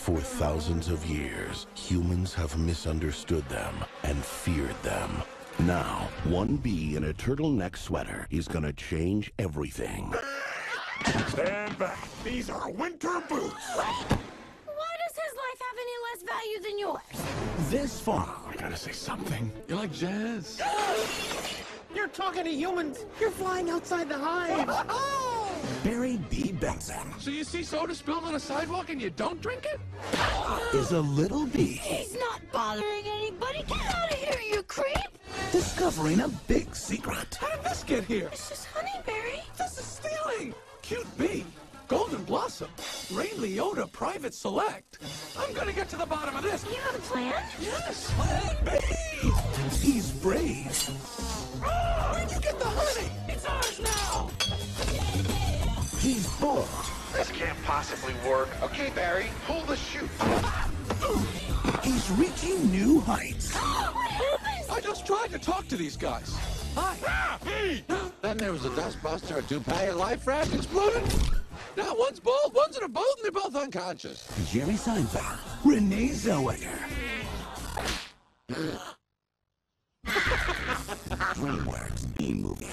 For thousands of years, humans have misunderstood them and feared them. Now, one bee in a turtleneck sweater is gonna change everything. Stand back. These are winter boots. Why does his life have any less value than yours? This farm I gotta say something. You like jazz? You're talking to humans. You're flying outside the hive. Barry B. Benson So you see soda spilled on a sidewalk and you don't drink it? is a little bee He's not bothering anybody. Get out of here, you creep! discovering a big secret. How did this get here? This is Honeyberry. This is stealing! Cute bee. Golden Blossom. Ray Liotta Private Select. I'm gonna get to the bottom of this. You have a plan? Yes! Plan B! He's brave. Ah! He's bold. This can't possibly work. Okay, Barry, pull the chute. He's reaching new heights. I just tried to talk to these guys. Hi. Then there was a dustbuster, a toupee, a life raft exploded. Now one's bald, one's in a boat, and they're both unconscious. Jerry Seinfeld. Renee Zellweger. DreamWorks Bee Movie.